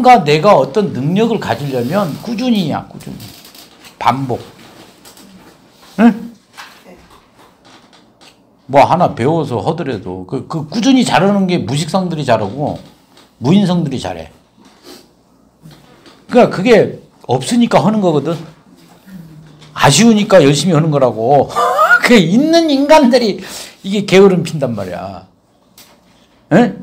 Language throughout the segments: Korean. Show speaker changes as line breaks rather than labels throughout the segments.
뭔가 내가 어떤 능력을 가지려면 꾸준히야, 꾸준히. 반복. 응? 뭐 하나 배워서 하더라도 그, 그 꾸준히 잘하는 게 무식성들이 잘하고 무인성들이 잘해. 그러니까 그게 없으니까 하는 거거든. 아쉬우니까 열심히 하는 거라고. 그 있는 인간들이 이게 게으름 핀단 말이야. 에?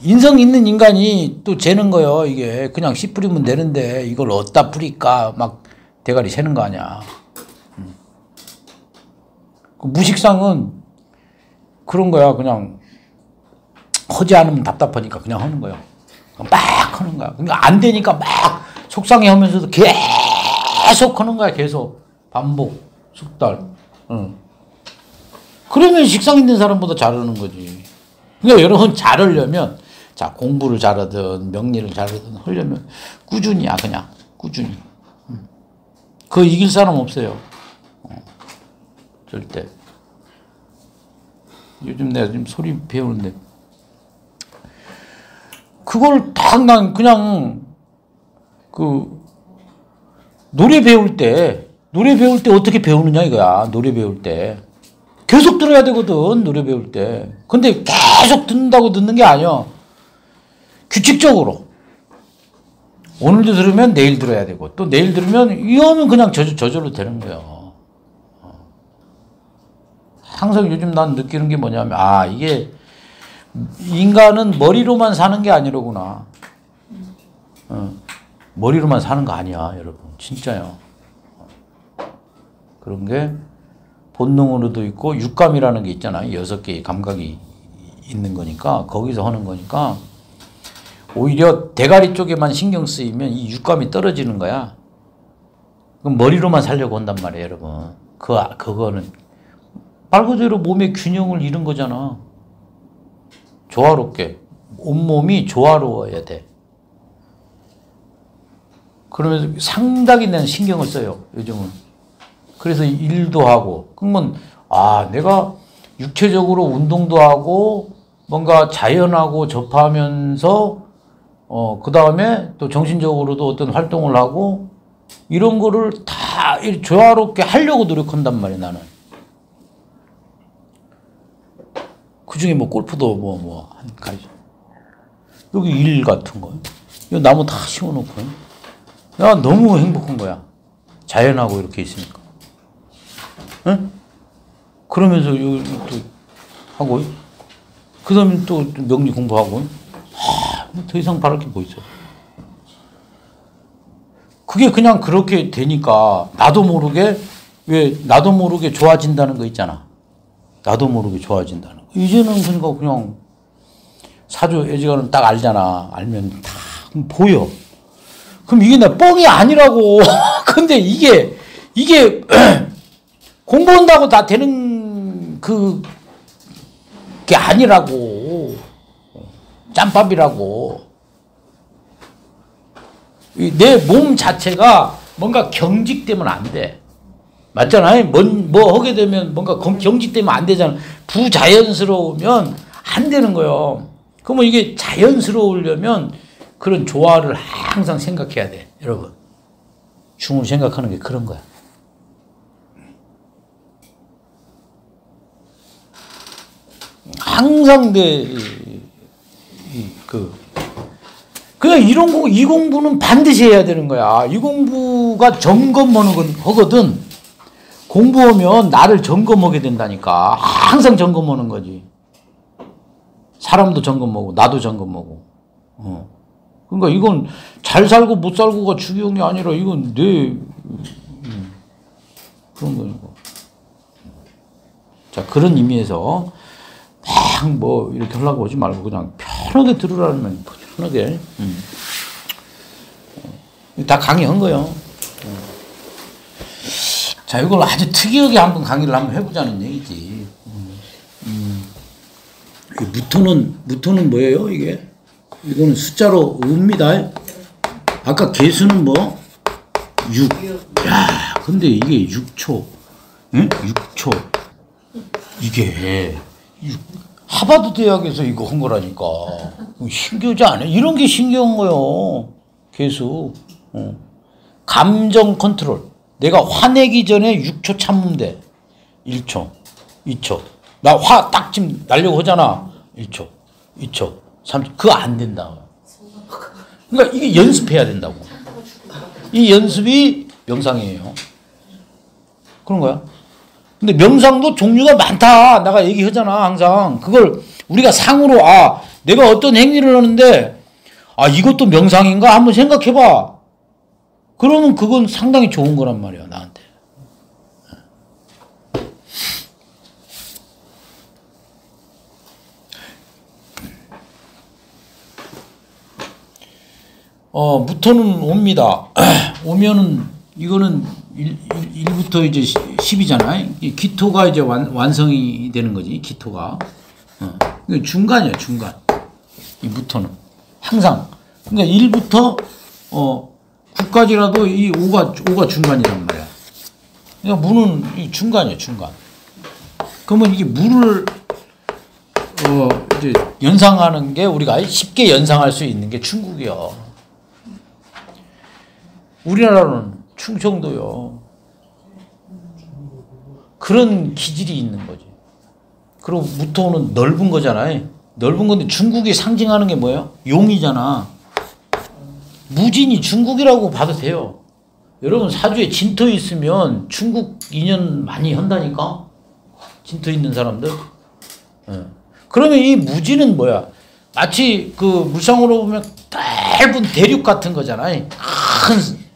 인성 있는 인간이 또 재는 거요. 이게 그냥 씨 뿌리면 되는데 이걸 어디다 뿌릴까 막 대가리 새는 거 아니야. 음. 그 무식상은 그런 거야. 그냥 하지 않으면 답답하니까 그냥 하는 거야. 막 하는 거야. 그러니까 안 되니까 막 속상해 하면서도 계속 하는 거야. 계속 반복, 숙달. 응. 그러면 식상 있는 사람보다 잘하는 거지. 그러니까 여러분 잘하려면 자 공부를 잘하든 명리를 잘하든 하려면 꾸준히야 그냥 꾸준히. 그 이길 사람 없어요. 어. 절대. 요즘 내가 지금 소리 배우는데 그걸 당난 그냥 그 노래 배울 때 노래 배울 때 어떻게 배우느냐 이거야 노래 배울 때. 계속 들어야 되거든 노래 배울 때. 근데 계속 듣는다고 듣는 게 아니야. 규칙적으로. 오늘도 들으면 내일 들어야 되고 또 내일 들으면 이거는 그냥 저절, 저절로 되는 거예요 항상 요즘 난 느끼는 게 뭐냐면 아 이게 인간은 머리로만 사는 게 아니로구나. 어, 머리로만 사는 거 아니야 여러분 진짜요 그런 게 본능으로도 있고 육감이라는 게 있잖아요. 여섯 개의 감각이 있는 거니까 거기서 하는 거니까 오히려 대가리 쪽에만 신경 쓰이면 이 육감이 떨어지는 거야. 그럼 머리로만 살려고 한단 말이에요, 여러분. 그 그거는 말 그대로 몸의 균형을 잃은 거잖아. 조화롭게 온몸이 조화로워야 돼. 그러면서 상당히 난 신경을 써요, 요즘은. 그래서 일도 하고 그러면 아 내가 육체적으로 운동도 하고 뭔가 자연하고 접하면서 어 그 다음에 또 정신적으로도 어떤 활동을 하고 이런 거를 다 조화롭게 하려고 노력한단 말이야 나는. 그 중에 뭐 골프도 뭐 뭐 한 가지. 여기 일 같은 거. 이 나무 다 심어놓고. 나 너무 행복한 거야. 자연하고 이렇게 있으니까. 응? 그러면서 또 하고, 그 다음에 또 명리 공부하고, 하, 더 이상 바랄 게 뭐 있어. 그게 그냥 그렇게 되니까, 나도 모르게, 왜, 나도 모르게 좋아진다는 거 있잖아. 나도 모르게 좋아진다는 거. 이제는 그러니까 그냥, 사주 애지간은 딱 알잖아. 알면 다 보여. 그럼 이게 나 뻥이 아니라고. 근데 이게, 이게, 공부한다고 다 되는 그, 게 아니라고. 짬밥이라고. 내 몸 자체가 뭔가 경직되면 안 돼. 맞잖아요. 뭔, 뭐 하게 되면 뭔가 경직되면 안 되잖아. 부자연스러우면 안 되는 거예요. 그러면 이게 자연스러우려면 그런 조화를 항상 생각해야 돼. 여러분. 중을 생각하는 게 그런 거야. 항상 내, 그, 그냥 이런 공, 이 공부는 반드시 해야 되는 거야. 이 공부가 점검하는 건, 하거든. 공부하면 나를 점검하게 된다니까. 항상 점검하는 거지. 사람도 점검하고, 나도 점검하고. 어. 그러니까 이건 잘 살고 못 살고가 중요한 게 아니라 이건 내, 음, 그런 거니까. 자, 그런 의미에서 막 뭐 이렇게 하려고 오지 말고 그냥 편하게 들으라면 편하게. 음. 다 강의한 거요. 자, 이걸 아주 특이하게 한번 강의를 한번 해보자는 얘기지. 음. 음. 무토는, 무토는 뭐예요, 이게? 이거는 숫자로 읍니다. 아까 개수는 뭐? 6. 야, 근데 이게 6초. 응? 6초. 이게 육- 하버드 대학에서 이거 한 거라니까. 신기하지 않아? 이런 게 신기한 거요. 개수. 어. 감정 컨트롤. 내가 화내기 전에 6초 참으면 돼. 1초, 2초. 나 화 딱 지금 날려고 하잖아. 1초, 2초, 3초. 그거 안 된다. 그러니까 이게 연습해야 된다고. 이 연습이 명상이에요. 그런 거야. 근데 명상도 종류가 많다. 내가 얘기하잖아, 항상. 그걸 우리가 상으로, 아, 내가 어떤 행위를 하는데, 아, 이것도 명상인가? 한번 생각해봐. 그러면 그건 상당히 좋은 거란 말이야, 나한테. 어, 무토는 옵니다. 오면은, 이거는 1, 부터 이제 10이잖아요. 기토가 이제 완, 완성이 되는 거지, 기토가. 어. 중간이야, 중간. 이 무토는. 항상. 그러니까 1부터, 어, 9까지라도 이 5가, 5가 중간이란 말이야. 그러니까 무는 이 중간이야, 중간. 그러면 이게 무를, 어, 이제 연상하는 게 우리가 쉽게 연상할 수 있는 게 중국이야. 우리나라는 충청도요. 그런 기질이 있는 거지. 그리고 무토는 넓은 거잖아요. 넓은 건데 중국이 상징하는 게 뭐예요? 용이잖아. 무진이 중국이라고 봐도 돼요. 여러분 사주에 진토 있으면 중국 인연 많이 한다니까. 진토 있는 사람들. 예. 그러면 이 무진은 뭐야? 마치 그 물상으로 보면 넓은 대륙 같은 거잖아요. 큰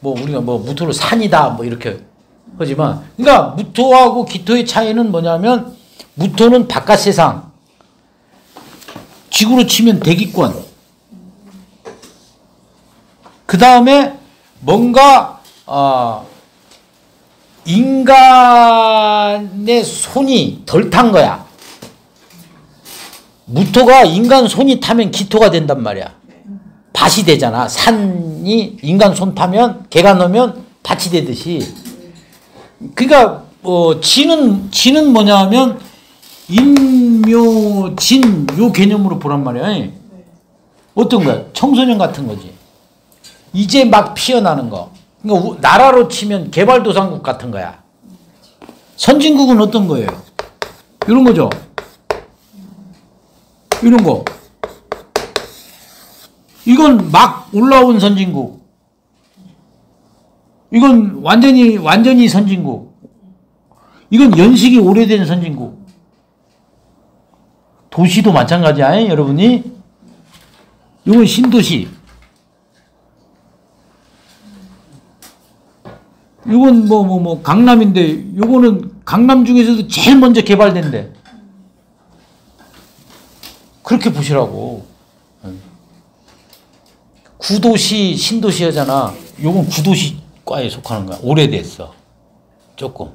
뭐 우리가 뭐 무토로 산이다 뭐 이렇게 하지만 그러니까 무토하고 기토의 차이는 뭐냐면 무토는 바깥 세상 지구로 치면 대기권 그 다음에 뭔가 어, 인간의 손이 덜 탄 거야. 무토가 인간 손이 타면 기토가 된단 말이야. 밭이 되잖아. 산이 인간 손 타면 개가 넣으면 밭이 되듯이. 그러니까 어 진은 진은 뭐냐면 인묘진 요 개념으로 보란 말이야. 어떤 거야? 청소년 같은 거지. 이제 막 피어나는 거. 그러니까 우- 나라로 치면 개발도상국 같은 거야. 선진국은 어떤 거예요? 이런 거죠. 이런 거. 이건 막 올라온 선진국. 이건 완전히 완전히 선진국. 이건 연식이 오래된 선진국. 도시도 마찬가지야, 여러분이. 이건 신도시. 이건 뭐 뭐 뭐 강남인데 요거는 강남 중에서도 제일 먼저 개발된대. 그렇게 보시라고. 구도시 신도시 하잖아. 요건 구도시과에 속하는 거야. 오래됐어. 조금.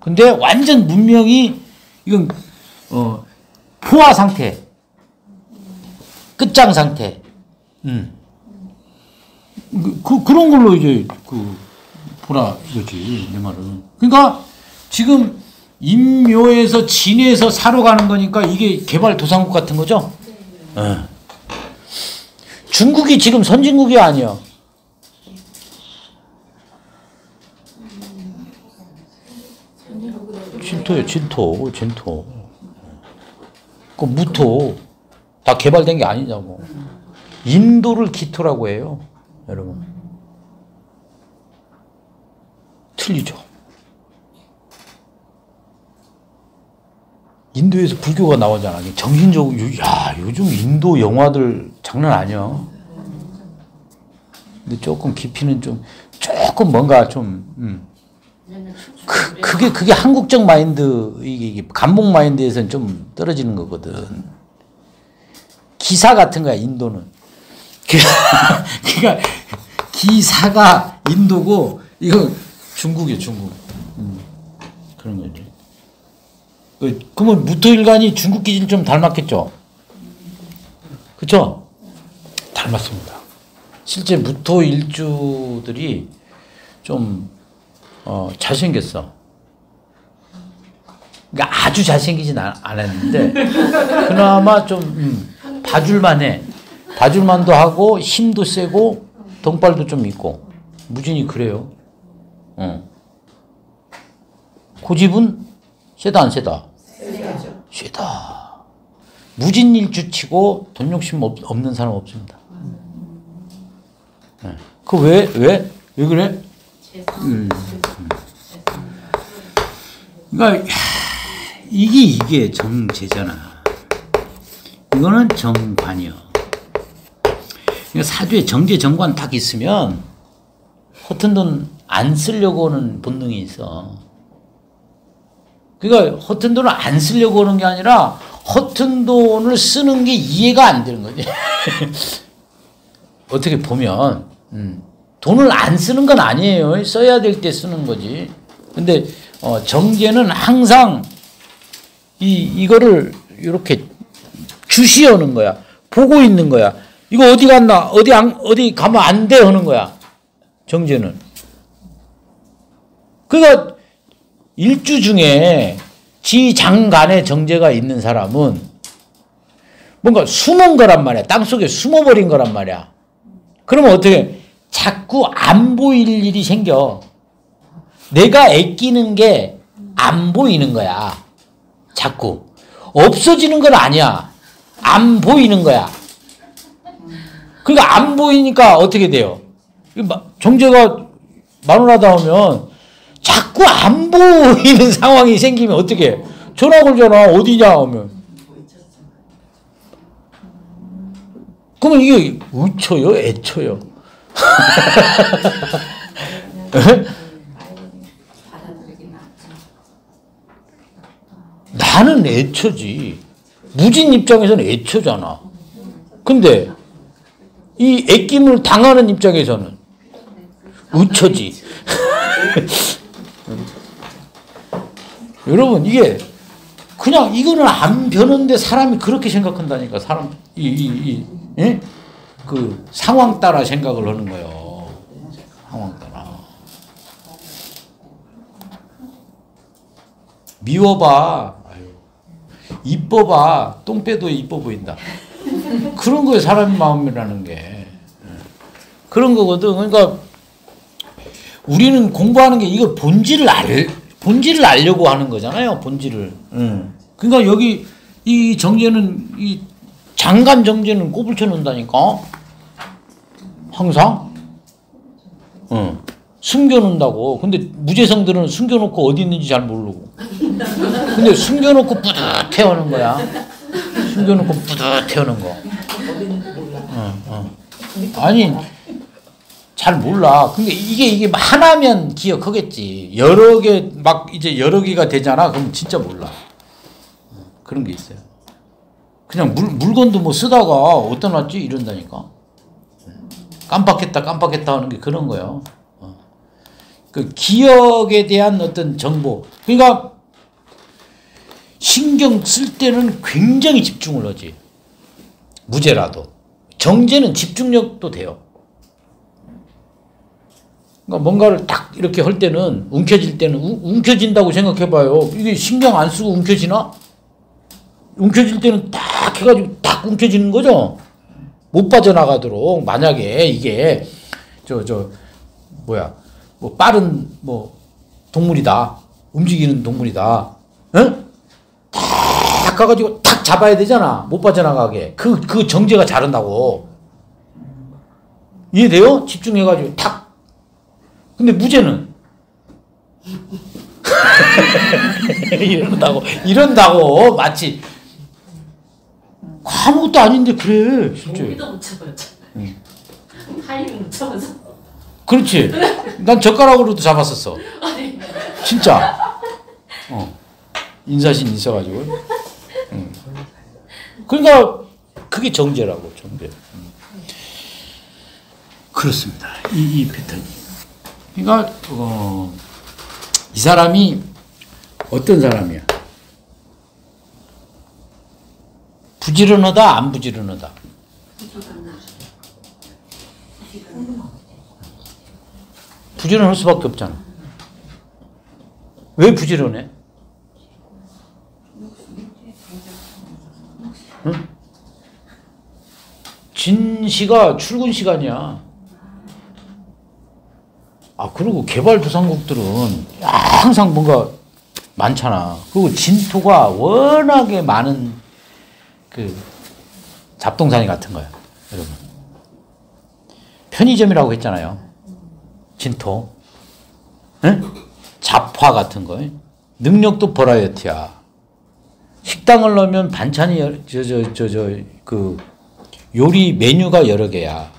근데 완전 문명이 이건 어 포화 상태. 끝장 상태. 음. 그, 그 그런 걸로 이제 그 보라 이거지 내 말은. 그러니까 지금 인묘에서 진에서 사러 가는 거니까 이게 개발 도상국 같은 거죠. 예. 중국이 지금 선진국이 아니야. 진토예요, 진토, 진토. 그 무토 다 개발된 게 아니냐고. 인도를 기토라고 해요, 여러분. 틀리죠. 인도에서 불교가 나오잖아. 정신적으로, 야, 요즘 인도 영화들 장난 아니야. 근데 조금 깊이는 좀, 조금 뭔가 좀, 음. 그, 그게, 그게 한국적 마인드, 이게, 감목 마인드에서는 좀 떨어지는 거거든. 기사 같은 거야, 인도는. 그러니까, 기사가 인도고, 이거 중국이에요, 중국. 음, 그런 거지. 그, 그러면 무토일간이 중국 기질 좀 닮았겠죠? 그쵸? 닮았습니다. 실제 무토 일주들이 좀 어, 잘생겼어. 그러니까 아주 잘생기진 않, 않았는데 그나마 좀 음, 봐줄만해. 봐줄만도 하고 힘도 세고 덩발도 좀 있고 무진이 그래요. 어. 고집은 세다 안 세다? 세다. 무진일주 치고 돈 욕심 없, 없는 사람 없습니다. 네. 그 왜, 왜? 왜 그래? 음. 그러니까 이게 이게 정제잖아. 이거는 정관이요. 그러니까 사주에 정제 정관 딱 있으면 허튼 돈 안 쓰려고 하는 본능이 있어. 그러니까 허튼 돈을 안 쓰려고 하는 게 아니라 허튼 돈을 쓰는 게 이해가 안 되는 거지. 어떻게 보면 음, 돈을 안 쓰는 건 아니에요. 써야 될 때 쓰는 거지. 근데 어, 정제는 항상 이 이거를 이렇게 주시하는 거야. 보고 있는 거야. 이거 어디 갔나? 어디 안, 어디 가면 안 돼 하는 거야. 정제는. 그러니까 일주 중에 지 장간에 정제가 있는 사람은 뭔가 숨은 거란 말이야. 땅 속에 숨어버린 거란 말이야. 그러면 어떻게 자꾸 안 보일 일이 생겨. 내가 애끼는 게 안 보이는 거야. 자꾸. 없어지는 건 아니야. 안 보이는 거야. 그러니까 안 보이니까 어떻게 돼요? 정제가 마누라다 오면 자꾸 안 보이는 상황이 생기면 어떻게 전화 걸잖아. 어디냐 하면. 그러면 이게 우쳐요? 애쳐요? 나는 애처지. 무진 입장에서는 애처잖아. 근데 이 애김을 당하는 입장에서는 우처지. 여러분 이게 그냥 이거는 안 변하는데 사람이 그렇게 생각한다니까 사람 이 이 이 그 상황 따라 생각을 하는 거예요. 상황 따라. 미워봐. 아유. 이뻐봐. 똥배도 이뻐 보인다. 그런 거에 사람의 마음이라는 게. 그런 거거든. 그러니까 우리는 공부하는 게 이걸 본질을 알, 본질을 알려고 하는 거잖아요. 본질을. 응. 그러니까 여기 이 정제는 이 장간 정제는 꼽을 쳐놓는다니까. 항상. 응. 숨겨놓는다고. 근데 무재성들은 숨겨놓고 어디 있는지 잘 모르고. 근데 숨겨놓고 뿌듯해 오는 거야. 숨겨놓고 뿌듯해 오는 거. 응, 응. 아니, 잘 몰라. 근데 이게 이게 하나면 기억하겠지. 여러 개 막 이제 여러 개가 되잖아. 그럼 진짜 몰라. 그런 게 있어요. 그냥 물, 물건도 뭐 쓰다가 어디다 놨지 이런다니까. 깜빡했다 깜빡했다 하는 게 그런 거예요. 어. 그 기억에 대한 어떤 정보. 그러니까 신경 쓸 때는 굉장히 집중을 하지. 무죄라도. 정제는 집중력도 돼요. 그러니까 뭔가를 딱 이렇게 할 때는 움켜질 때는 우, 움켜진다고 생각해봐요. 이게 신경 안 쓰고 움켜지나? 움켜질 때는 딱 해가지고 딱 움켜지는 거죠. 못 빠져나가도록 만약에 이게 저저 뭐야 뭐 빠른 뭐 동물이다 움직이는 동물이다, 응? 딱 가가지고 딱 잡아야 되잖아. 못 빠져나가게 그그 그 정제가 자른다고 이해돼요? 집중해가지고 탁 근데 무죄는 이런다고 이런다고 마치 아무것도 아닌데 그래 실제.
고기도 못 잡았죠. 타이밍 못 잡아서.
그렇지. 난 젓가락으로도 잡았었어. 진짜. 어. 인사신 있어가지고. 응. 그러니까 그게 정제라고 정제. 그렇습니다. 이, 이 패턴이. 그러니까 어, 이 사람이 어떤 사람이야? 부지런하다 안 부지런하다? 부지런할 수밖에 없잖아. 왜 부지런해? 응? 진시가 출근 시간이야. 아, 그리고 개발도상국들은 항상 뭔가 많잖아. 그리고 진토가 워낙에 많은 그 잡동사니 같은 거야, 여러분. 편의점이라고 했잖아요. 진토. 응? 잡화 같은 거. 능력도 버라이어티야. 식당을 넣으면 반찬이 저 저 저 저 그 요리 메뉴가 여러 개야.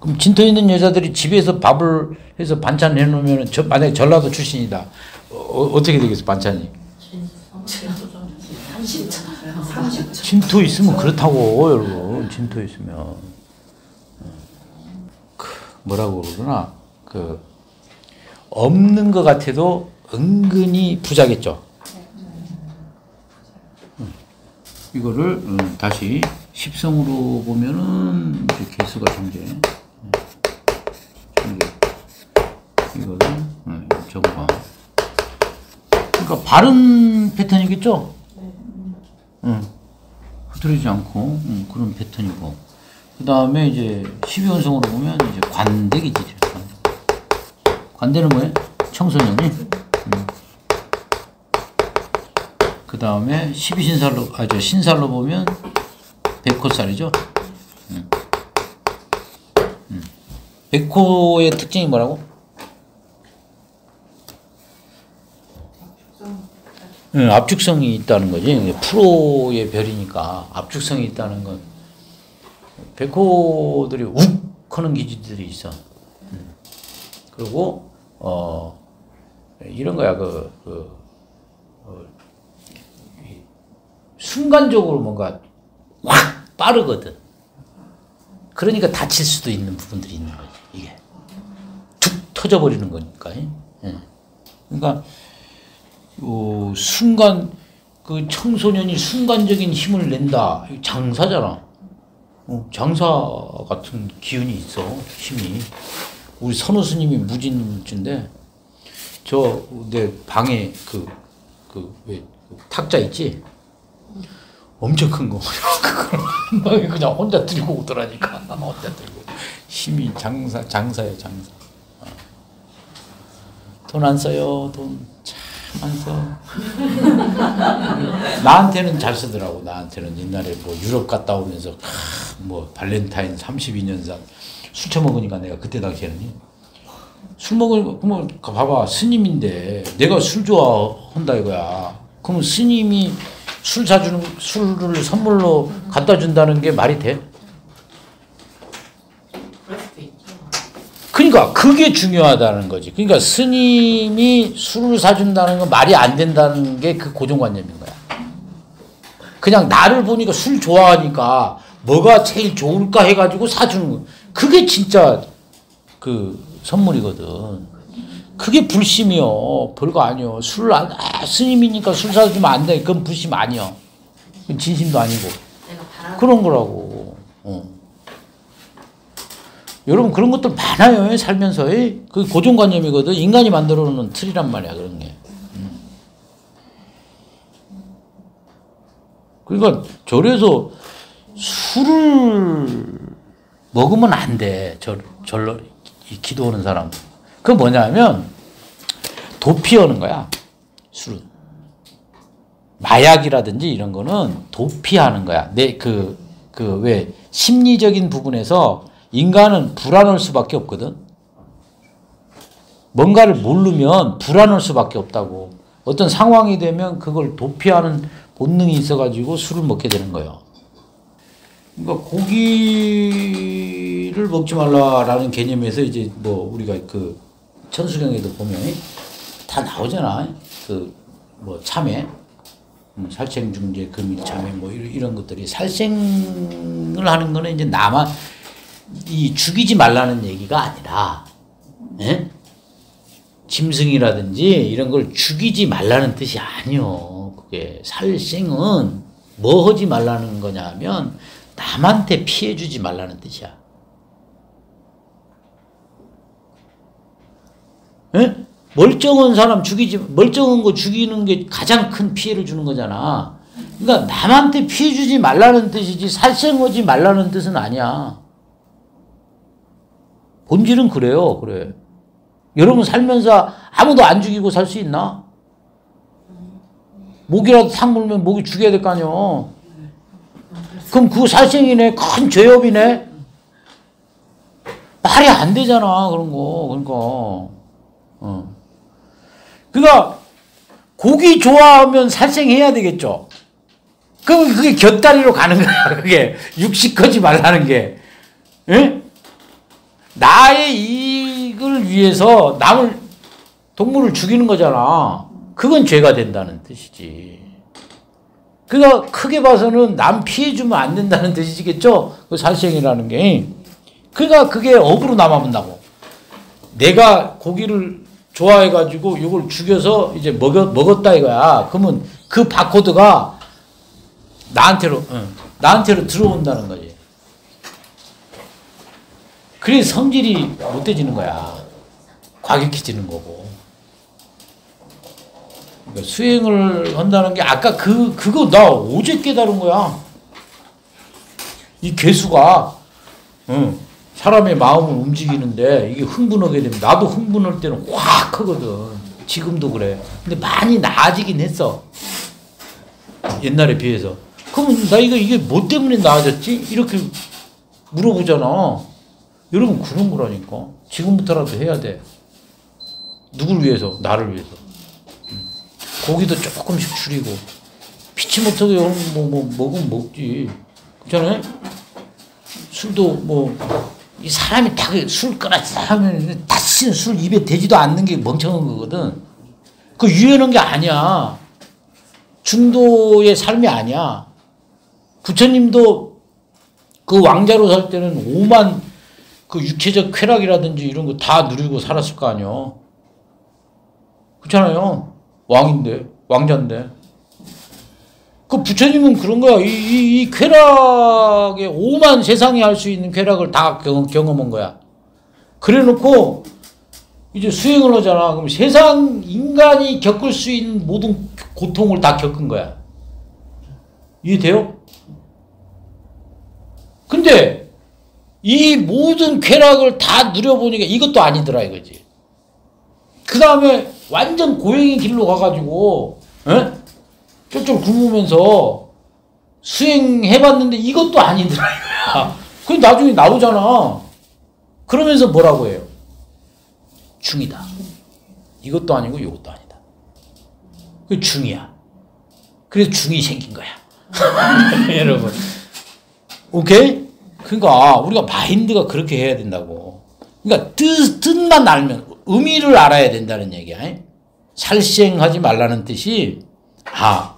그럼 진토 있는 여자들이 집에서 밥을 해서 반찬 해놓으면 저 만약에 전라도 출신이다. 어, 어떻게 되겠어 반찬이? 진토 있으면 그렇다고 여러분 진토 있으면 그 뭐라고 그러나 그 없는 것 같아도 은근히 부자겠죠. 이거를 음, 다시 십성으로 보면은 개수가. 정제. 이거를 음, 정화. 그러니까 바른 패턴이겠죠? 응. 흐트러지지 않고 응, 그런 패턴이고. 그 다음에 이제 12원성으로 보면 이제 관대기지. 관대는 뭐예요? 청소년이. 응. 그 다음에 12신살로, 아, 저 신살로 보면 백호살이죠. 응. 응. 백호의 특징이 뭐라고? 응, 압축성이 있다는 거지. 프로의 별이니까 압축성이 있다는 건 백호들이 욱 하는 기질들이 있어. 응. 그리고 어 이런 거야 그, 그 어, 순간적으로 뭔가 확 빠르거든. 그러니까 다칠 수도 있는 부분들이 있는 거지 이게 툭 터져버리는 거니까. 예. 그러니까 어, 순간 그 청소년이 순간적인 힘을 낸다. 장사잖아. 어, 장사 같은 기운이 있어 힘이. 우리 선우 스님이 무진주인데 저 내 방에 그 그왜 탁자 있지? 엄청 큰 거. 그걸 한 방에 그냥 혼자 들고 오더라니까. 혼자 들고. 힘이 장사 장사야 장사. 돈 안 써요 돈. 안 써. 나한테는 잘 쓰더라고. 나한테는 옛날에 뭐 유럽 갔다 오면서 뭐 발렌타인 32년산 술 처먹으니까 내가 그때 당시에는 술 먹을 그러면 봐봐 스님인데 내가 술 좋아한다 이거야. 그럼 스님이 술 사주는 술을 선물로 갖다 준다는 게 말이 돼? 그러니까 그게 중요하다는 거지. 그러니까 스님이 술을 사준다는 건 말이 안 된다는 게 그 고정관념인 거야. 그냥 나를 보니까 술 좋아하니까 뭐가 제일 좋을까 해가지고 사주는 거. 그게 진짜 그 선물이거든. 그게 불심이요. 별거 아니요. 술 안, 아, 스님이니까 술 사주면 안 돼. 그건 불심 아니요. 진심도 아니고. 그런 거라고. 어. 여러분 그런 것들 많아요 살면서 그 고정관념이거든. 인간이 만들어 놓은 틀이란 말이야 그런 게. 음. 그러니까 절에서 술을 먹으면 안돼 절, 절로 기도하는 사람 그 뭐냐면 도피하는 거야 술은. 마약이라든지 이런 거는 도피하는 거야. 내 그 그 왜 심리적인 부분에서 인간은 불안할 수밖에 없거든. 뭔가를 모르면 불안할 수밖에 없다고. 어떤 상황이 되면 그걸 도피하는 본능이 있어가지고 술을 먹게 되는 거예요. 그러니까 고기를 먹지 말라라는 개념에서 이제 뭐 우리가 그 천수경에도 보면 다 나오잖아. 그 뭐 참외, 뭐 살생중재, 금일 참외 뭐 이런 것들이 살생을 하는 거는 이제 나만 이 죽이지 말라는 얘기가 아니라 예? 짐승이라든지 이런 걸 죽이지 말라는 뜻이 아니요. 그게 살생은 뭐 하지 말라는 거냐면 남한테 피해 주지 말라는 뜻이야. 예? 멀쩡한 사람 죽이지 멀쩡한 거 죽이는 게 가장 큰 피해를 주는 거잖아. 그러니까 남한테 피해 주지 말라는 뜻이지 살생하지 말라는 뜻은 아니야. 본질은 그래요. 그래. 여러분 살면서 아무도 안 죽이고 살 수 있나? 목이라도 탁 물면 목이 죽여야 될 거 아니야. 그럼 그 살생이네. 큰 죄업이네. 말이 안 되잖아. 그런 거. 그러니까. 어. 그러니까 고기 좋아하면 살생해야 되겠죠. 그럼 그게 곁다리로 가는 거야. 그게 육식하지 말라는 게. 예? 나의 이익을 위해서 남을 동물을 죽이는 거잖아. 그건 죄가 된다는 뜻이지. 그가 크게 봐서는 남 피해 주면 안 된다는 뜻이겠죠? 그 살생이라는 게. 그러니까 그게 업으로 남아본다고. 내가 고기를 좋아해가지고 이걸 죽여서 이제 먹었, 먹었다 이거야. 그러면 그 바코드가 나한테로, 응, 나한테로 들어온다는 거지. 그래 성질이 못돼지는 거야. 과격해지는 거고. 그러니까 수행을 한다는 게 아까 그 그거 나 어제 깨달은 거야. 이 개수가 응, 사람의 마음을 움직이는데 이게 흥분하게 되면 나도 흥분할 때는 확 하거든. 지금도 그래. 근데 많이 나아지긴 했어. 옛날에 비해서. 그럼 나 이거 이게 뭐 때문에 나아졌지? 이렇게 물어보잖아. 여러분 그런 거라니까. 지금부터라도 해야 돼. 누굴 위해서? 나를 위해서. 고기도 조금씩 줄이고 피치 못하게 뭐, 뭐 먹으면 먹지. 그렇잖아요? 술도 뭐 이 사람이 다술 끊었다 하면 다시는 술 입에 대지도 않는 게 멍청한 거거든. 그 유연한 게 아니야. 중도의 삶이 아니야. 부처님도 그 왕자로 살 때는 오만 그 육체적 쾌락이라든지 이런 거 다 누리고 살았을 거 아니야. 그렇잖아요. 왕인데, 왕자인데. 그 부처님은 그런 거야. 이, 이, 이 쾌락에 오만 세상이 할 수 있는 쾌락을 다 경험, 경험한 거야. 그래 놓고 이제 수행을 하잖아. 그럼 세상 인간이 겪을 수 있는 모든 고통을 다 겪은 거야. 이해돼요? 근데 이 모든 쾌락을 다 누려보니까 이것도 아니더라 이거지. 그 다음에 완전 고행의 길로 가가지고 에? 쫄쫄 굶으면서 수행해봤는데 이것도 아니더라 이거야. 그 나중에 나오잖아. 그러면서 뭐라고 해요? 중이다. 이것도 아니고 이것도 아니다. 그 중이야. 그래서 중이 생긴 거야. 여러분. 오케이? 그러니까 우리가 마인드가 그렇게 해야 된다고. 그러니까 뜻, 뜻만 알면 의미를 알아야 된다는 얘기야. 살생하지 말라는 뜻이 아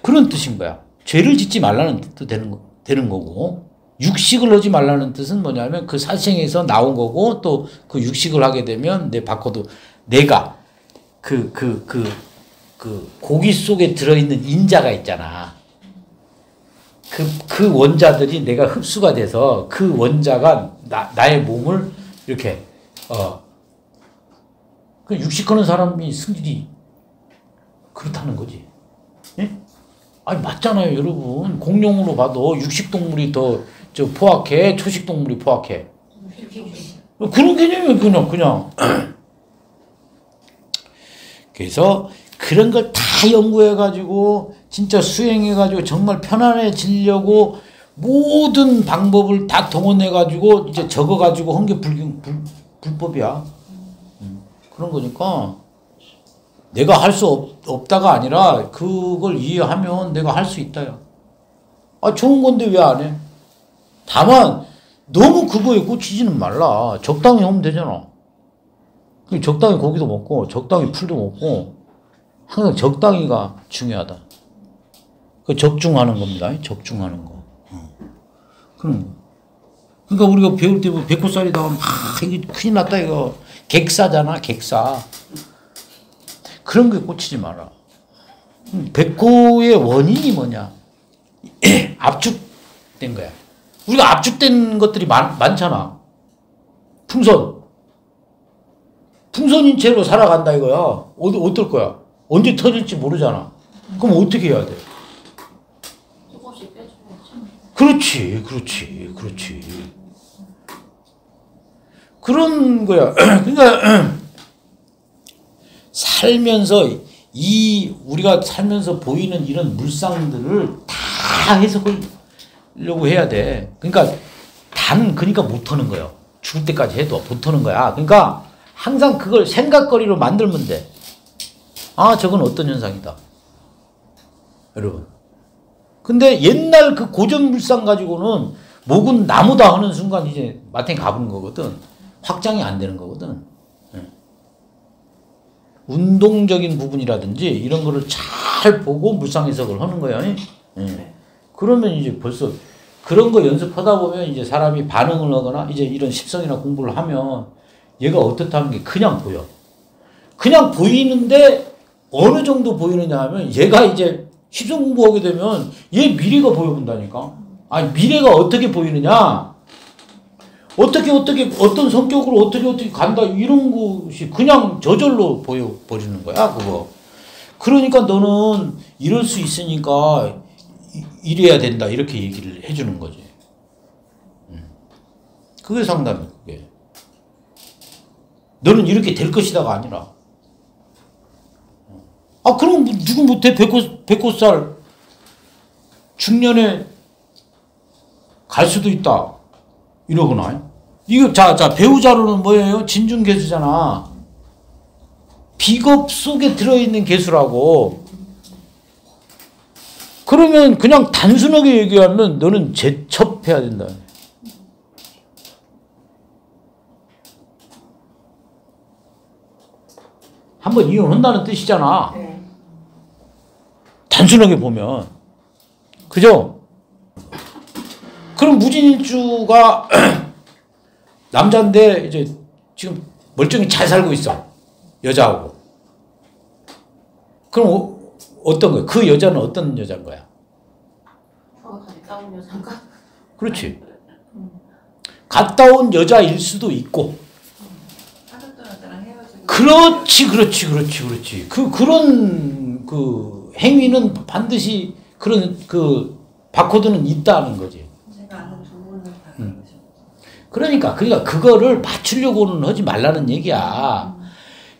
그런 뜻인 거야. 죄를 짓지 말라는 뜻도 되는 거, 되는 거고 육식을 하지 말라는 뜻은 뭐냐면 그 살생에서 나온 거고 또 그 육식을 하게 되면 내 바꿔도 내가 그 그 그그 고기 속에 들어있는 인자가 있잖아. 그, 그 원자들이 내가 흡수가 돼서 그 원자가 나, 나의 몸을 이렇게, 어, 그 육식 하는 사람이 승질이 그렇다는 거지. 예? 아니, 맞잖아요, 여러분. 공룡으로 봐도 육식동물이 더, 저, 포악해, 초식동물이 포악해. 그런 개념이에요, 그냥, 그냥. 그래서 그런 걸다 연구해가지고 진짜 수행해가지고 정말 편안해지려고 모든 방법을 다 동원해가지고 이제 적어가지고 한 게 불법이야. 음, 그런 거니까 내가 할 수 없다가 아니라 그걸 이해하면 내가 할 수 있다요. 아, 좋은 건데 왜 안 해? 다만 너무 그거에 꽂히지는 말라. 적당히 하면 되잖아. 적당히 고기도 먹고 적당히 풀도 먹고 항상 적당히가 중요하다. 그 적중하는 겁니다. 적중하는 거. 어. 그럼 그러니까 우리가 배울 때 뭐 백호살이다 아, 이게 큰일 났다 이거 객사잖아 객사. 그런 게 꽂히지 마라. 백호의 원인이 뭐냐? 압축된 거야. 우리가 압축된 것들이 많, 많잖아. 풍선. 풍선인 채로 살아간다 이거야. 어, 어떨 거야? 언제 터질지 모르잖아. 그럼 어떻게 해야 돼? 그렇지, 그렇지, 그렇지. 그런 거야. 그러니까 살면서 이 우리가 살면서 보이는 이런 물상들을 다 해석하려고 해야 돼. 그러니까 단 그러니까 못 터는 거예요. 죽을 때까지 해도 못 터는 거야. 그러니까 항상 그걸 생각거리로 만들면 돼. 아, 저건 어떤 현상이다. 여러분. 근데 옛날 그 고전 물상 가지고는 목은 나무다 하는 순간 이제 마탱이 가보는 거거든. 확장이 안 되는 거거든. 예. 운동적인 부분이라든지 이런 거를 잘 보고 물상 해석을 하는 거야. 예. 그러면 이제 벌써 그런 거 연습하다 보면 이제 사람이 반응을 하거나 이제 이런 십성이나 공부를 하면 얘가 어떻다는 게 그냥 보여. 그냥 보이는데 어느 정도 보이느냐 하면 얘가 이제 십성 공부하게 되면 얘 미래가 보여본다니까. 아니 미래가 어떻게 보이느냐? 어떻게 어떻게 어떤 성격으로 어떻게 어떻게 간다 이런 것이 그냥 저절로 보여 버리는 거야 그거. 그러니까 너는 이럴 수 있으니까 이- 이래야 된다 이렇게 얘기를 해주는 거지. 음. 그게 상담이 그게. 너는 이렇게 될 것이다가 아니라. 아 그럼 뭐 누구 못해? 백호 백호살. 중년에 갈 수도 있다. 이러거나. 이거 자자 배우자로는 뭐예요? 진중 개수잖아. 비겁 속에 들어있는 개수라고. 그러면 그냥 단순하게 얘기하면 너는 제첩해야 된다. 한번 이혼한다는 뜻이잖아.
네.
단순하게 보면. 그죠? 그럼 무진일주가 남자인데 이제 지금 멀쩡히 잘 살고 있어. 여자하고. 그럼 어, 어떤 거야? 그 여자는 어떤 여자인 거야?
정확하게 싸운 여자가?
그렇지. 갔다 온 여자일 수도 있고. 그렇지 그렇지 그렇지 그렇지. 그 그런 그 행위는 반드시 그런 그 바코드는 있다는 거지. 음. 그러니까 그러니까 그거를 맞추려고는 하지 말라는 얘기야.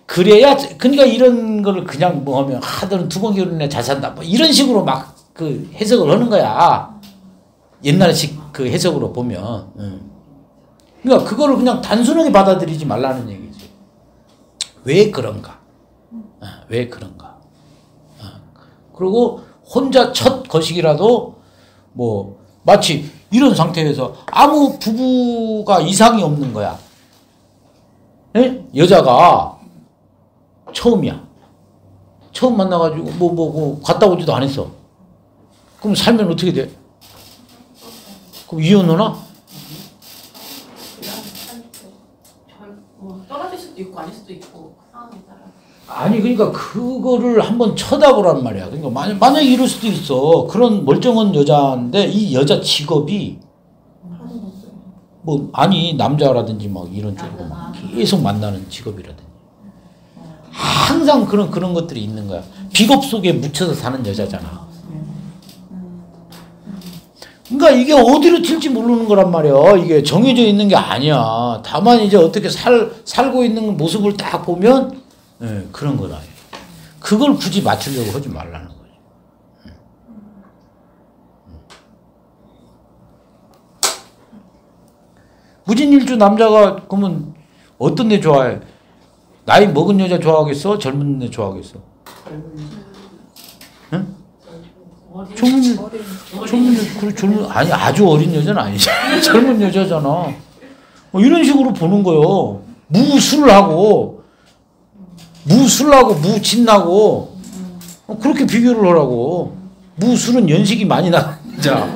그래야 그러니까 이런 거를 그냥 뭐 하면 하더는 두 번 결혼해 잘 산다 뭐 이런 식으로 막 그 해석을 하는 거야. 옛날식 그 해석으로 보면. 응. 그러니까 그거를 그냥 단순하게 받아들이지 말라는 얘기지. 왜 그런가? 어, 왜 그런가? 어. 그리고 혼자 첫 거식이라도 뭐 마치 이런 상태에서 아무 부부가 이상이 없는 거야. 예? 여자가 처음이야. 처음 만나가지고 뭐, 뭐, 뭐, 갔다 오지도 안 했어. 그럼 살면 어떻게 돼? 그럼 이혼하나?
뭐 떨어질 수도 있고 아닐 수도 있고
아니, 그러니까 그거를 한번 쳐다보란 말이야. 그러니까 만약, 만약 이럴 수도 있어. 그런 멀쩡한 여자인데 이 여자 직업이 뭐, 아니, 남자라든지 막 이런 쪽으로 막 계속 만나는 직업이라든지. 항상 그런, 그런 것들이 있는 거야. 비겁 속에 묻혀서 사는 여자잖아. 그러니까 이게 어디로 튈지 모르는 거란 말이야. 이게 정해져 있는 게 아니야. 다만 이제 어떻게 살, 살고 있는 모습을 딱 보면, 예, 그런 거다. 그걸 굳이 맞추려고 하지 말라는 거지. 무진일주 남자가 그러면 어떤 애 좋아해? 나이 먹은 여자 좋아하겠어? 젊은 애 좋아하겠어?
어린
젊은 젊은 여- 그래 젊은 아니 아주 어린 여자는 아니지 젊은 여자잖아 뭐 이런 식으로 보는 거요 무술하고 무술하고 무진나고 어, 그렇게 비교를 하라고 무술은 연식이 많이 나 자,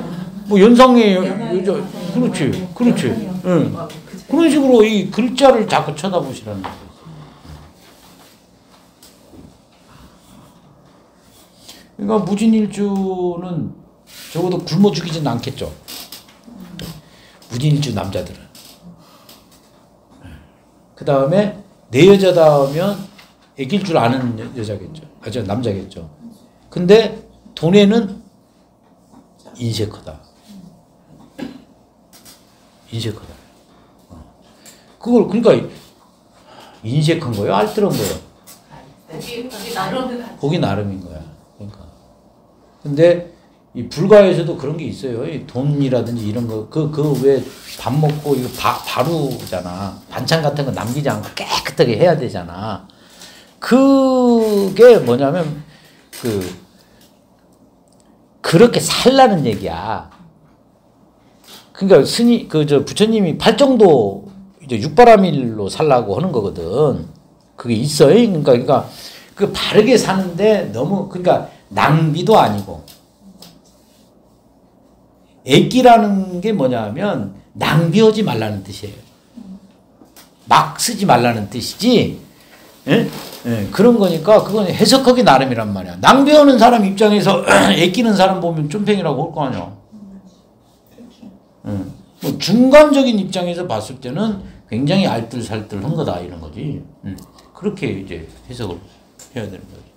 뭐 연상의 여- 여자 그렇지 그렇지 응. 그런 식으로 이 글자를 자꾸 쳐다보시라는 거예요 그러니까 무진일주는 적어도 굶어 죽이진 않겠죠. 무진일주 남자들은. 그 다음에 내 여자다면 애길 줄 아는 여- 여자겠죠. 아, 저 남자겠죠. 근데 돈에는 인색하다. 인색하다. 어. 그걸 그러니까 인색한 거예요, 알뜰한 거예요. 거기 나름인 거야. 그러니까. 근데 이 불가에서도 그런 게 있어요. 이 돈이라든지 이런 거, 그, 그 왜 밥 먹고 이거 바, 바루잖아. 반찬 같은 거 남기지 않고 깨끗하게 해야 되잖아. 그게 뭐냐면, 그, 그렇게 살라는 얘기야. 그러니까 스니, 그, 저, 부처님이 팔정도 이제 육바라밀로 살라고 하는 거거든. 그게 있어요. 그러니까, 그러니까, 그 바르게 사는데 너무, 그러니까 낭비도 아니고, 애끼라는 게 뭐냐면 낭비하지 말라는 뜻이에요. 막 쓰지 말라는 뜻이지. 예? 예, 그런 거니까 그건 해석하기 나름이란 말이야. 낭비하는 사람 입장에서 애끼는 사람 보면 쫌팽이라고 할 거 아니야. 예. 뭐 중간적인 입장에서 봤을 때는 굉장히 알뜰살뜰한 거다 이런 거지. 음. 그렇게 이제 해석을 해야 되는 거지.